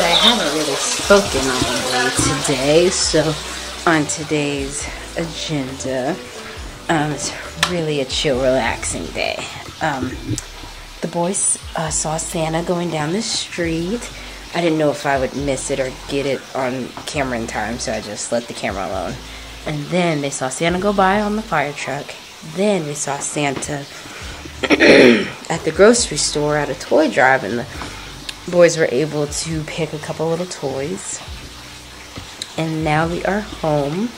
I haven't really spoken all day today. So on today's agenda, um, it's really a chill, relaxing day. Um, the boys uh, saw Santa going down the street. I didn't know if I would miss it or get it on camera in time, so I just let the camera alone. And then they saw Santa go by on the fire truck. Then we saw Santa at the grocery store at a toy drive, and the boys were able to pick a couple little toys. And now we are home.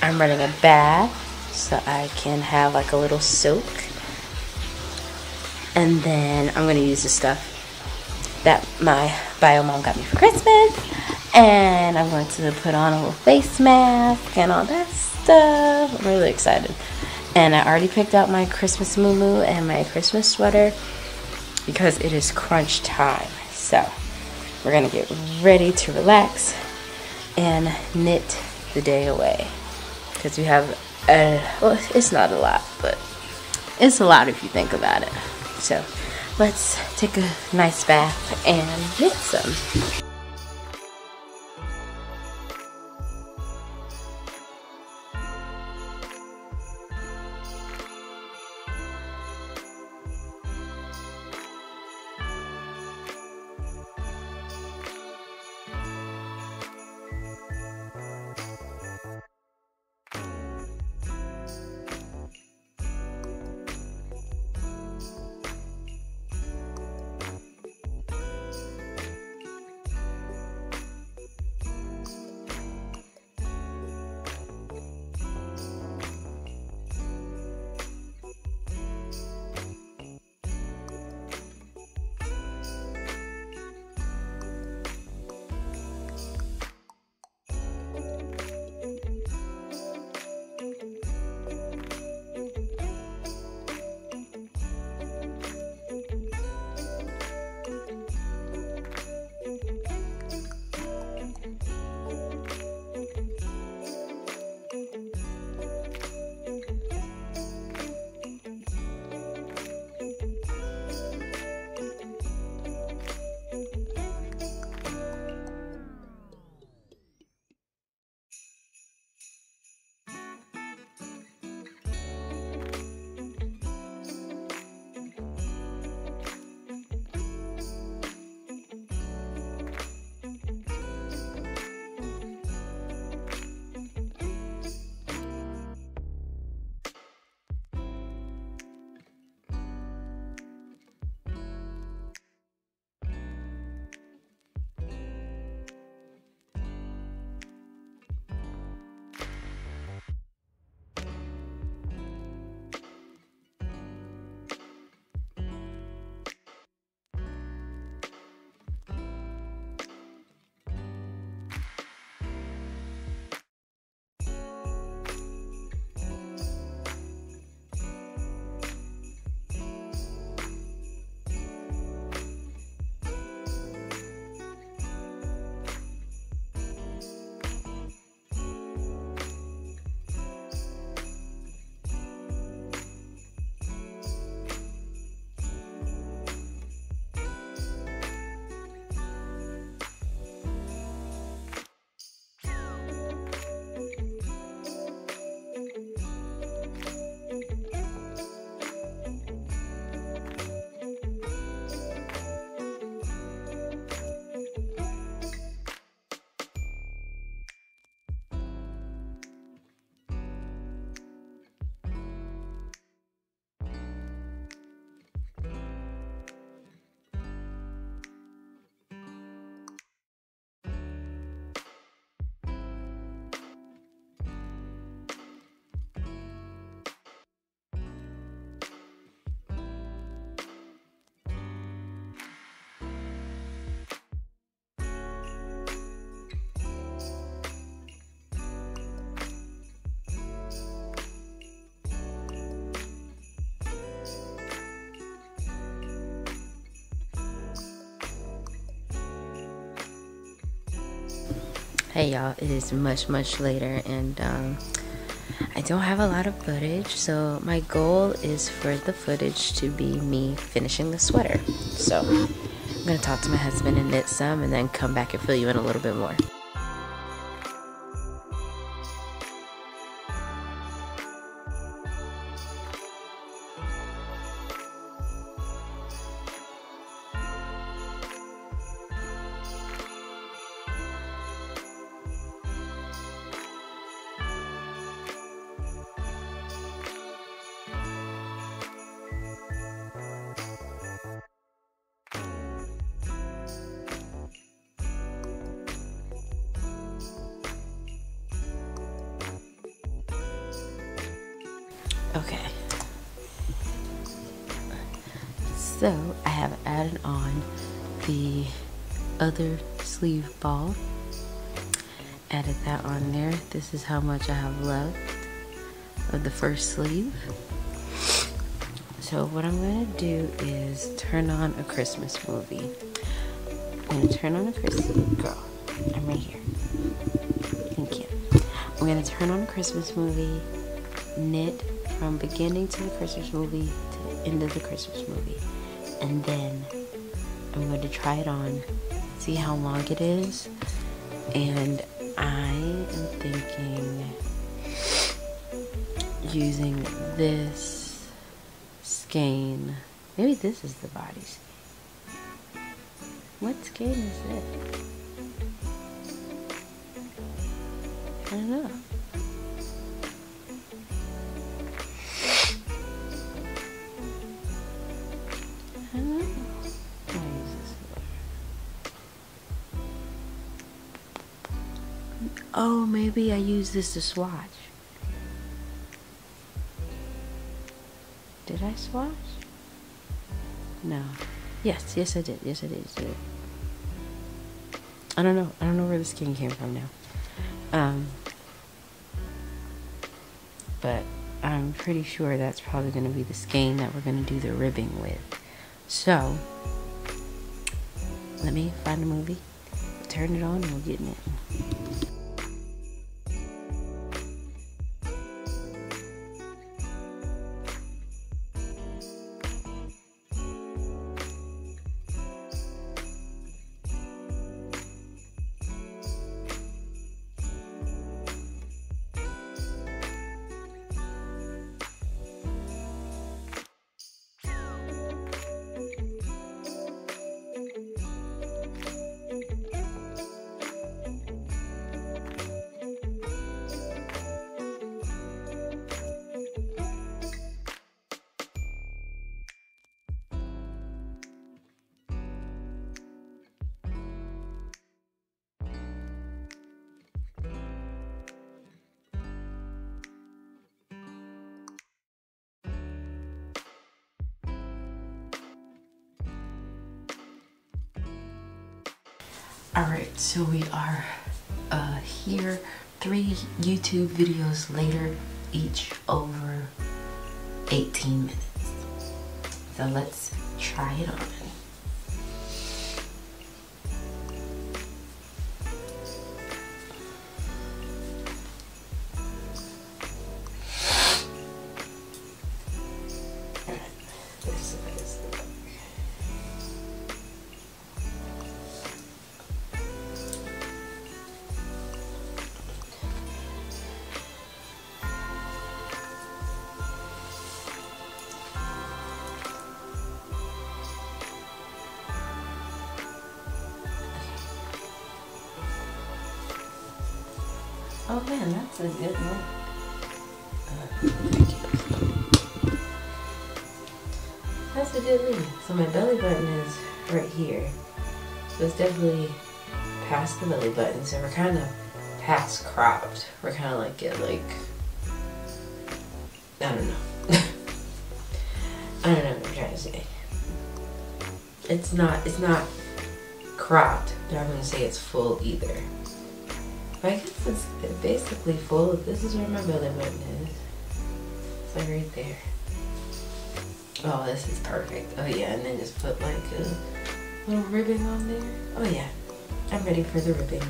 I'm running a bath so I can have like a little soak. And then I'm going to use the stuff that my bio mom got me for Christmas. And I'm going to put on a little face mask and all that stuff. I'm really excited. And I already picked out my Christmas moo and my Christmas sweater because it is crunch time. So we're to get ready to relax and knit the day away. Because we have, a, well, it's not a lot, but it's a lot if you think about it. So let's take a nice bath and knit some. Hey y'all, it is much, much later and um, I don't have a lot of footage. So my goal is for the footage to be me finishing the sweater. So I'm gonna talk to my husband and knit some and then come back and fill you in a little bit more. Okay. So I have added on the other sleeve ball. Added that on there. This is how much I have left of the first sleeve. So what I'm gonna do is turn on a Christmas movie. I'm gonna turn on a Christmas girl. I'm right here. Thank you. I'm gonna turn on a Christmas movie, knit from beginning to the Christmas movie to the end of the Christmas movie. And then I'm going to try it on, see how long it is. And I am thinking using this skein. Maybe this is the body skein. What skein is it? I don't know. Oh, maybe I use this to swatch. Did I swatch? No. Yes, yes I did. Yes I did. Did. I don't know. I don't know where the skein came from now. Um, but I'm pretty sure that's probably going to be the skein that we're going to do the ribbing with. So, let me find a movie, turn it on, and we'll get in it. All right, so we are uh, here three YouTube videos later, each over 18 minutes. So let's try it on. Oh man, that's a good one. That's a good lead. So my belly button is right here. So it's definitely past the belly button. So we're kind of past cropped. We're kind of like get like, I don't know. I don't know what I'm trying to say. It's not, it's not cropped, but I'm gonna say it's full either. I guess it's basically full. This is where my belly button is. It's like right there. Oh, this is perfect. Oh yeah, and then just put like a little ribbon on there. Oh yeah, I'm ready for the ribbing.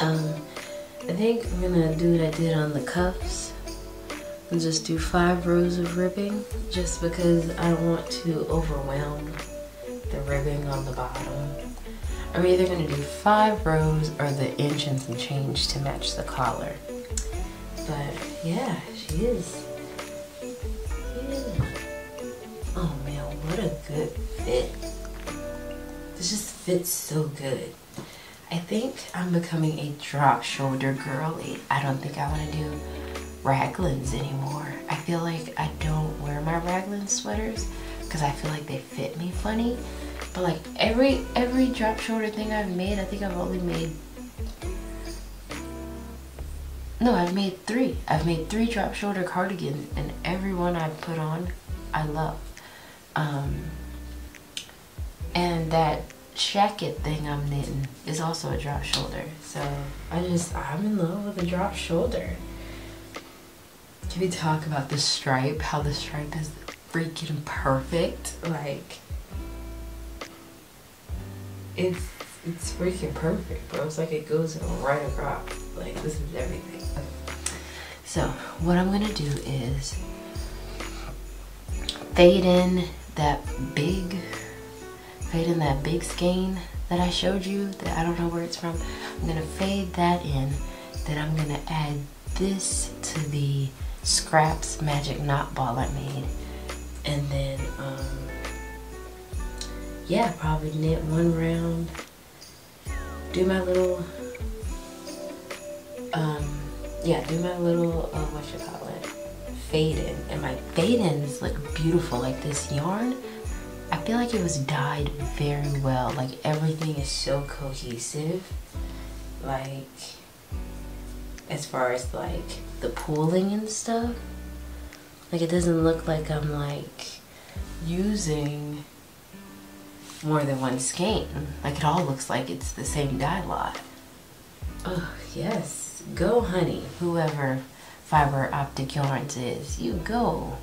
Um, I think I'm gonna do what I did on the cuffs. and just do five rows of ribbing just because I don't want to overwhelm the ribbing on the bottom. I'm either to do five rows or the inch and some change to match the collar. But yeah, she is. Oh man, what a good fit. This just fits so good. I think I'm becoming a drop shoulder girly. I don't think I want to do raglans anymore. I feel like I don't wear my raglan sweaters because I feel like they fit me funny. But like every every drop shoulder thing I've made, I think I've only made no, I've made three. I've made three drop shoulder cardigans and every one I've put on, I love. Um, and that shacket thing I'm knitting is also a drop shoulder. So I just, I'm in love with a drop shoulder. Can we talk about the stripe? How the stripe is freaking perfect. Like, it's, it's freaking perfect, bro. It's like it goes right across. Like, this is everything. So, what I'm gonna do is fade in that big fade in that big skein that I showed you that I don't know where it's from. I'm gonna fade that in. Then I'm gonna add this to the scraps magic knot ball I made. And then, um, yeah, probably knit one round. Do my little, um, yeah, do my little, uh, what you call it, fade in. And my fade ins look beautiful, like this yarn I feel like it was dyed very well. Like everything is so cohesive. Like as far as like the pooling and stuff. Like it doesn't look like I'm like using more than one skein. Like it all looks like it's the same dye lot. Oh yes, go honey, whoever Fiber Optic Yarns is. You go.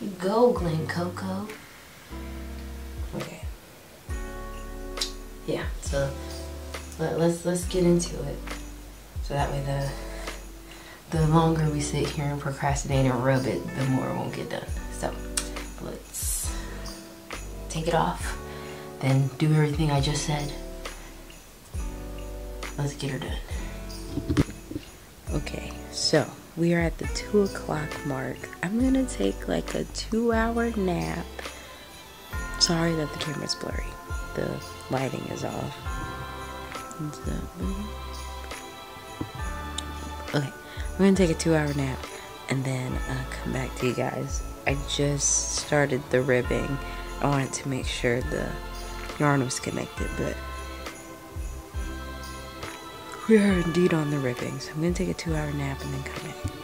You go, Glen Coco. Okay. Yeah, so let, let's let's get into it. So that way the the longer we sit here and procrastinate and rub it, the more it won't get done. So let's take it off, then do everything I just said. Let's get her done. Okay, so we are at the two o'clock mark. I'm gonna take like a two hour nap Sorry that the camera's blurry. The lighting is off. Okay, I'm gonna take a two hour nap and then uh, come back to you guys. I just started the ribbing. I wanted to make sure the yarn was connected, but we are indeed on the ribbing. So I'm gonna take a two hour nap and then come back.